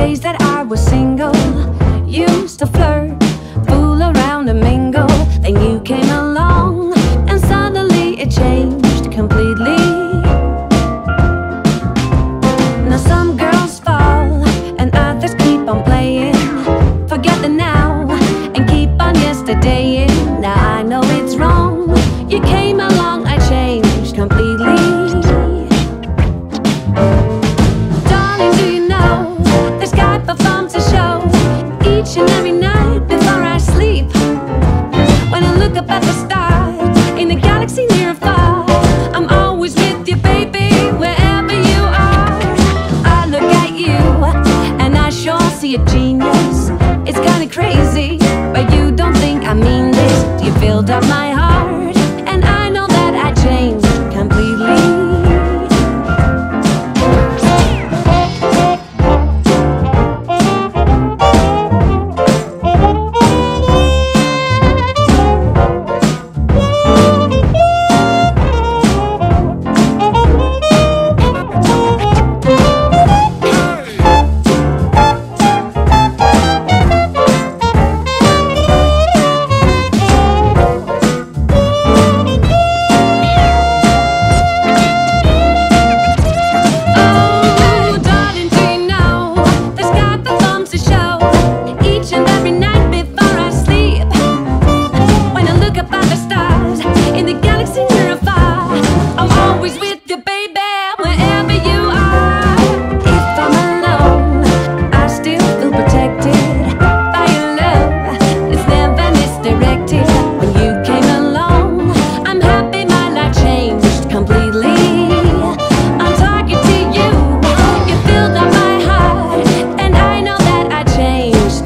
days that I was single, used to flirt, fool around and mingle. Then you came along, and suddenly it changed completely. Now some girls fall, and others keep on playing. Forget the now, and keep on yesterday. Now I know it's wrong. look up at the stars in the galaxy near and far. I'm always with you, baby, wherever you are. I look at you and I sure see a genius. It's kinda crazy, but you don't think I mean this. You filled up my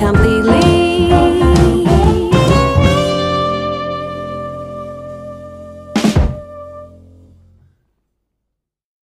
completely